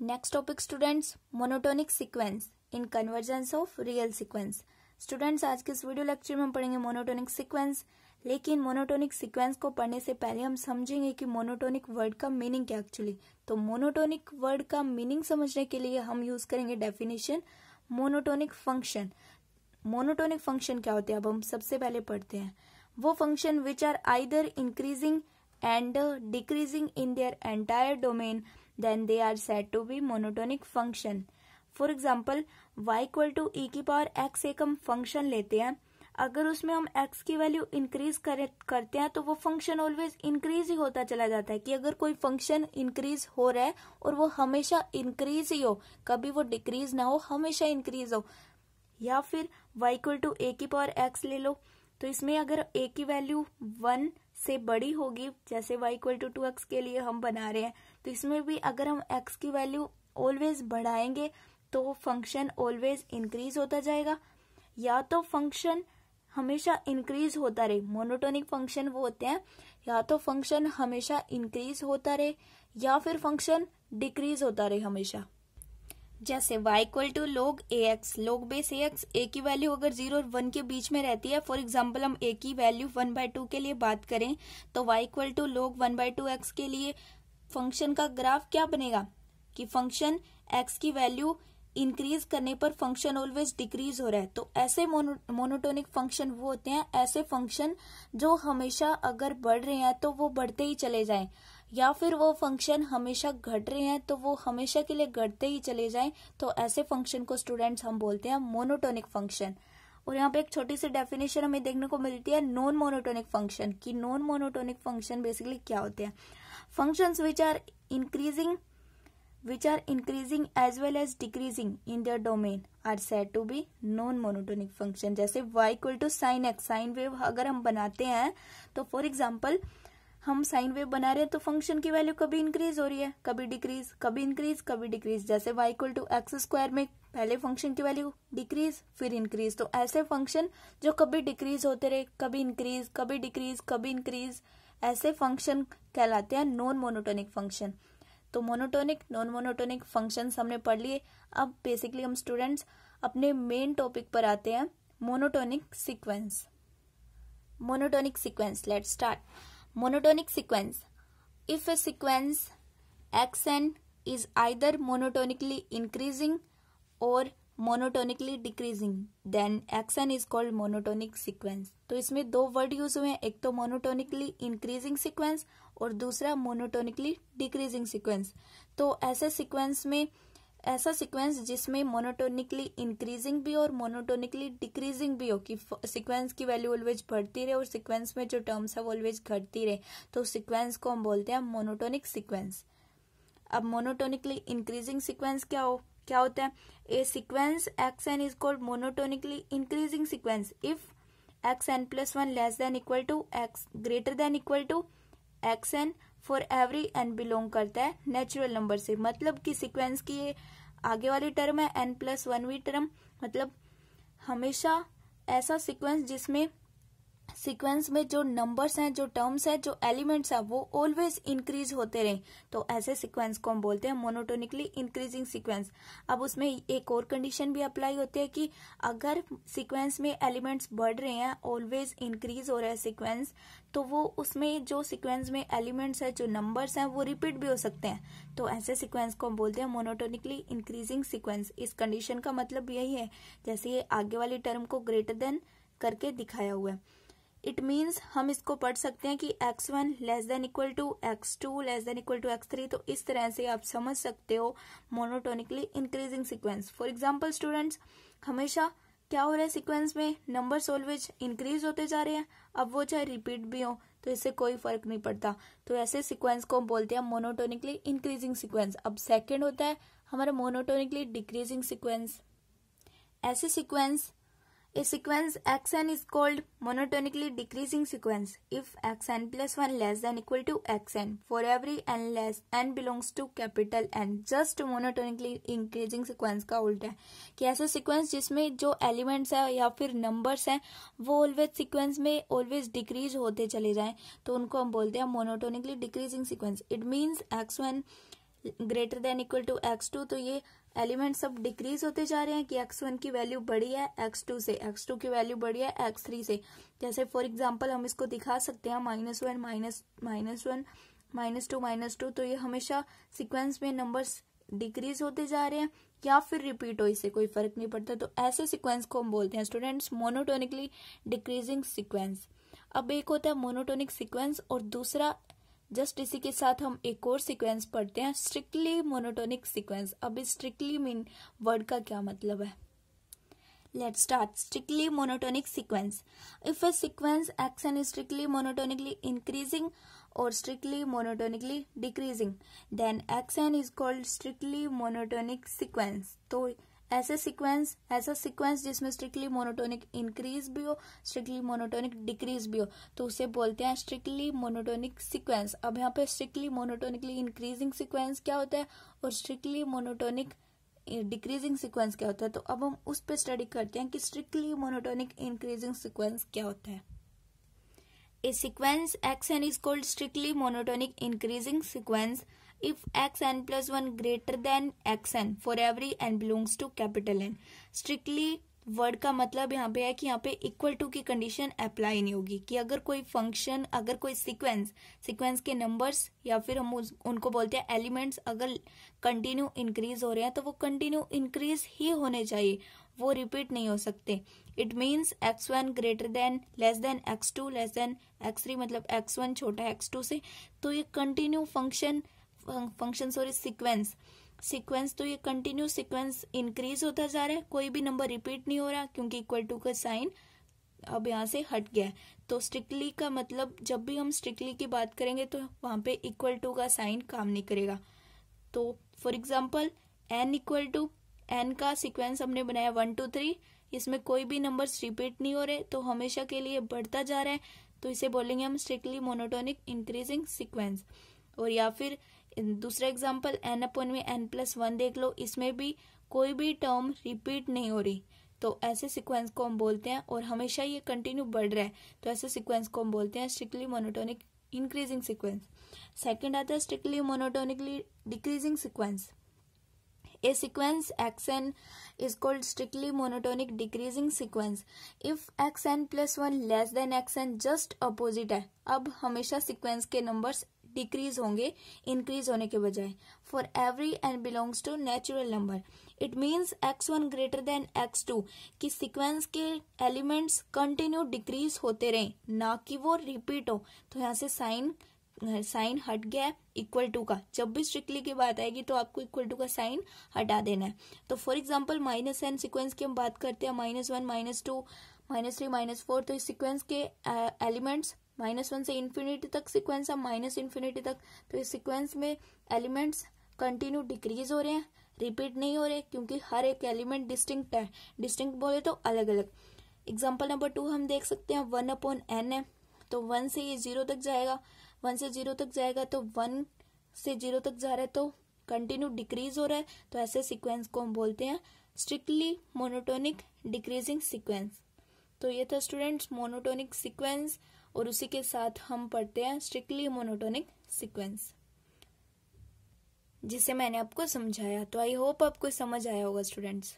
Next topic students monotonic sequence in convergence of real sequence students आज के इस video lecture में हम पढ़ेंगे मोनोटोनिक सीक्वेंस लेकिन मोनोटोनिक सीक्वेंस को पढ़ने से पहले हम समझेंगे कि मोनोटोनिक वर्ड का मीनिंग क्या एक्चुअली तो मोनोटोनिक वर्ड का मीनिंग समझने के लिए हम यूज़ करेंगे definition monotonic function monotonic function क्या होते हैं? अब हम सबसे पहले पढ़ते हैं। वो function which are either increasing and decreasing in their entire domain then they are said to be monotonic function. For example y equal to e की पावर x एक हम फ़ंक्शन लेते हैं। अगर उसमें हम x की वैल्यू इंक्रीज कर, करते हैं तो वो फ़ंक्शन ऑलवेज इंक्रीज ही होता चला जाता है कि अगर कोई फ़ंक्शन इंक्रीज हो रहा है और वो हमेशा इंक्रीज ही हो कभी वो डिक्रीज ना हो हमेशा इंक्रीज हो या फिर y इक्वल टू ए की पावर x ले लो। तो इसमें अगर a की वैल्यू वन से बड़ी होगी, जैसे y equal to two x के लिए हम बना रहे हैं तो इसमें भी अगर हम x की वैल्यू ऑलवेज बढ़ाएँगे तो फ़ंक्शन ऑलवेज इंक्रीज होता जाएगा। या तो फ़ंक्शन हमेशा इंक्रीज होता रहे मोनोटोनिक फ़ंक्शन वो होते हैं, या तो फ़ंक्शन हमेशा इंक्रीज होता रहे, या फिर फ़ंक्शन डिक्रीज होता रहे हमेशा। जैसे y equal to log a x log base a x a की वैल्यू अगर ज़ीरो और वन के बीच में रहती है फॉर एग्ज़ाम्पल हम ए की वैल्यू वन बाय टू के लिए बात करें तो y equal to log one by two x के लिए फ़ंक्शन का ग्राफ क्या बनेगा? कि फ़ंक्शन x की वैल्यू इंक्रीज करने पर फ़ंक्शन ऑलवेज डिक्रीज हो रहा है। तो ऐसे मोनो, मोनोटोनिक फ़ंक्शन वो होते हैं ऐसे फ़ंक्शन जो हमेशा अगर बढ़ रहे हैं तो वो बढ़ते ही चले जाएँ। या फिर वो फ़ंक्शन हमेशा घट रहे हैं तो वो हमेशा के लिए घटते ही चले जाएँ तो ऐसे फ़ंक्शन को स्टूडेंट्स हम बोलते हैं मोनोटोनिक फ़ंक्शन और यहाँ पे एक छोटी सी डेफिनेशन हमें देखने को मिलती है नॉन मोनोटोनिक फ़ंक्शन की नॉन मोनोटोनिक फ़ंक्शन बेसिकली क्या होते हैं? Function which are increasing which are increasing as well as decreasing in their domain are set to be non monotonic function जैसे y equal to sine x sine wave अगर हम बनाते हैं तो for example हम साइन वेव बना रहे हैं तो फ़ंक्शन की वैल्यू कभी इंक्रीज हो रही है? कभी डिक्रीज कभी इंक्रीज कभी डिक्रीज जैसे y equal to x square में पहले फ़ंक्शन की वैल्यू डिक्रीज फिर इंक्रीज तो ऐसे फ़ंक्शन जो कभी डिक्रीज होते रहे, कभी इंक्रीज कभी डिक्रीज कभी इंक्रीज ऐसे फ़ंक्शन कहलाते हैं नॉन मोनोटोनिक फ़ंक्शन तो मोनोटोनिक नॉन मोनोटोनिक फ़ंक्शन हमने पढ़ लिए। अब बेसिकली हम स्टूडेंट्स अपने मेन टॉपिक पर आते हैं monotonic sequence monotonic sequence let start monotonic sequence if a sequence xn is either monotonically increasing or monotonically decreasing then xn is called monotonic sequence तो इसमें दो वर्ड यूज़ हुए हैं एक तो मोनोटोनिकली इंक्रीजिंग सीक्वेंस और दूसरा मोनोटोनिकली डिक्रीजिंग सीक्वेंस तो ऐसे सीक्वेंस में ऐसा सीक्वेंस जिसमें मोनोटोनिकली इंक्रीजिंग भी हो और मोनोटोनिकली डिक्रीजिंग भी हो कि सीक्वेंस की वैल्यू ऑलवेज बढ़ती रहे और सीक्वेंस में जो टर्म्स है वो ऑलवेज घटती रहे। तो सीक्वेंस को हम बोलते हैं मोनोटोनिक सीक्वेंस अब मोनोटोनिकली इंक्रीजिंग सीक्वेंस क्या हो क्या होता है? A sequence x n is called monotonically increasing sequence if x n plus one less than equal to x greater than equal to x n for every n belong करता है natural number से। मतलब कि sequence की ये आगे वाली term है एन प्लस वन वी टर्म मतलब हमेशा ऐसा सीक्वेंस जिसमें सीक्वेंस में जो नंबर्स हैं, जो टर्म्स हैं, जो एलिमेंट्स हैं, वो ऑलवेज इंक्रीज होते रहे। तो ऐसे सीक्वेंस को हम बोलते हैं मोनोटोनिकली इंक्रीजिंग सीक्वेंस अब उसमें एक और कंडीशन भी अप्लाई होती है कि अगर सीक्वेंस में एलिमेंट्स बढ़ रहे हैं ऑलवेज इंक्रीज हो रहा है सीक्वेंस तो वो उसमें जो सीक्वेंस में एलिमेंट्स है, जो नंबर्स हैं, वो रिपीट भी हो सकते हैं। तो ऐसे सीक्वेंस को हम बोलते हैं मोनोटोनिकली इंक्रीजिंग सीक्वेंस इस कंडीशन का मतलब यही है, जैसे ये आगे वाली टर्म को ग्रेटर देन करके दिखाया हुआ है। इट मीन्स हम इसको पढ़ सकते हैं कि x one less than equal to x two less than equal to x three तो इस तरह से आप समझ सकते हो monotonically increasing sequence for example students हमेशा क्या हो रहा है सिक्वेंस में? नंबर ऑलवेज इंक्रीज होते जा रहे हैं। अब वो चाहे रिपीट भी हो तो इससे कोई फ़र्क नहीं पड़ता। तो ऐसे सिक्वेंस को हम बोलते हैं मोनोटोनिकली इंक्रीजिंग सिक्वेंस अब सेकेंड होता है हमारा मोनोटोनिकली डिक्रीजिंग सिक्वेंस ऐसे sequence A sequence xn is called monotonically decreasing sequence if xn plus 1 less than equal to xn for every n less n belongs to capital N just monotonically increasing sequence का उल्टा है कि ऐसा sequence जिसमें जो elements है या फिर numbers हैं वो always sequence में always decrease होते चले जाएँ तो उनको हम बोलते हैं monotonically decreasing sequence it means x1 greater than equal to x two तो ये एलिमेंट सब डिक्रीज होते जा रहे हैं कि एक्स वन की वैल्यू बढ़ी है एक्स टू से। एक्स टू की वैल्यू बढ़ी है एक्स थ्री से। जैसे फॉर एग्ज़ाम्पल हम इसको दिखा सकते हैं minus one minus minus one minus two minus two तो ये हमेशा सिक्वेंस में नंबर्स डिक्रीज होते जा रहे हैं या फिर रिपीट हो, इससे कोई फ़र्क नहीं पड़ता। तो ऐसे सिक्वेंस को हम बोलते हैं स्टूडेंट्स मोनोटोनिकली डिक्रीजिंग सिक्वेंस अब एक होता है मोनोटोनिक सिक्वेंस और दूसरा जस्ट इसी के साथ हम एक और सीक्वेंस पढ़ते हैं स्ट्रिक्टली मोनोटोनिक सीक्वेंस अब स्ट्रिक्टली मीन वर्ड का क्या मतलब है? Let start strictly monotonic sequence if a sequence x n strictly monotonically increasing और strictly monotonically decreasing then x n is called strictly monotonic sequence तो ऐसे सीक्वेंस ऐसा sequence जिसमें स्ट्रिक्टली मोनोटोनिक इंक्रीज भी हो स्ट्रिक्टली मोनोटोनिक डिक्रीज भी हो तो उसे बोलते हैं स्ट्रिक्टली मोनोटोनिक सीक्वेंस अब यहाँ पे स्ट्रिक्टली मोनोटोनिकली इंक्रीजिंग सीक्वेंस क्या होता है और स्ट्रिक्टली मोनोटोनिक डिक्रीजिंग सीक्वेंस क्या होता है? तो अब हम उस पर स्टडी करते हैं कि स्ट्रिक्टली मोनोटोनिक इंक्रीजिंग सीक्वेंस क्या होता है। A sequence x n is called strictly monotonic increasing sequence if x n plus 1 greater than x n for every n belongs to capital N. Strictly word का मतलब यहाँ पे है कि यहाँ पे इक्वल टू की कंडीशन अप्लाई नहीं होगी कि अगर कोई फ़ंक्शन अगर कोई सीक्वेंस सीक्वेंस के नंबर्स या फिर हम उस, उनको बोलते हैं एलिमेंट्स अगर कंटिन्यू इंक्रीज हो रहे हैं तो वो कंटिन्यू इंक्रीज ही होने चाहिए वो रिपीट नहीं हो सकते। It means x one greater than less than x two less than x three मतलब एक्स वन छोटा एक्स टू से तो ये continue function function sorry sequence sequence तो ये कंटिन्यू सीक्वेंस इंक्रीज होता जा रहा है, कोई भी नंबर रिपीट नहीं हो रहा, क्योंकि इक्वल टू का साइन अब यहाँ से हट गया है। तो स्ट्रिक्टली का मतलब जब भी हम स्ट्रिक्टली की बात करेंगे तो वहाँ पे इक्वल टू का साइन काम नहीं करेगा। तो for example n equal to n का सिक्वेंस हमने बनाया वन टू थ्री इसमें कोई भी नंबर्स रिपीट नहीं हो रहे तो हमेशा के लिए बढ़ता जा रहा है। तो इसे बोलेंगे हम स्ट्रिक्टली मोनोटोनिक इंक्रीजिंग सिक्वेंस और या फिर दूसरा एग्ज़ाम्पल एन अपन में एन प्लस वन देख लो, इसमें भी कोई भी टर्म रिपीट नहीं हो रही। तो ऐसे सीक्वेंस को हम बोलते हैं और हमेशा ये कंटिन्यू बढ़ रहा है। तो ऐसे सीक्वेंस को हम बोलते हैं strictly monotonic increasing sequence second आता है strictly monotonically decreasing sequence A sequence xn is called strictly monotonic decreasing sequence. If xn plus one less than xn just opposite है, अब हमेशा सीक्वेंस के नंबर्स डिक्रीज होंगे इंक्रीज होने के बजाय। For every n belongs to natural number it means x one greater than x two कि sequence के एलिमेंट्स कंटिन्यू डिक्रीज होते रहे, ना कि वो रिपीट हो। तो यहाँ से साइन साइन हट गया इक्वल टू का। जब भी स्ट्रिक्टली की बात आएगी तो आपको इक्वल टू का साइन हटा देना है। तो for example minus n sequence की हम बात करते हैं minus one minus two minus three minus four तो इस सिक्वेंस के एलिमेंट्स माइनस वन से इन्फिनिटी तक सिक्वेंस है माइनस इन्फिनिटी तक। तो इस सिक्वेंस में एलिमेंट्स कंटिन्यू डिक्रीज हो रहे हैं रिपीट नहीं हो रहे, क्योंकि हर एक एलिमेंट डिस्टिंक्ट है। डिस्टिंक्ट बोले तो अलग अलग एग्ज़ाम्पल नंबर टू हम देख सकते हैं वन अपॉन एन है। तो वन से ये ज़ीरो तक जाएगा। वन से ज़ीरो तक जाएगा तो वन से ज़ीरो तक जा रहा है तो कंटिन्यू डिक्रीज हो रहा है। तो ऐसे सिक्वेंस को हम बोलते हैं स्ट्रिक्टली मोनोटोनिक डिक्रीजिंग सिक्वेंस तो ये था स्टूडेंट्स मोनोटोनिक सिक्वेंस और उसी के साथ हम पढ़ते हैं स्ट्रिक्टली मोनोटोनिक सीक्वेंस जिसे मैंने आपको समझाया। तो आई होप आपको समझ आया होगा स्टूडेंट्स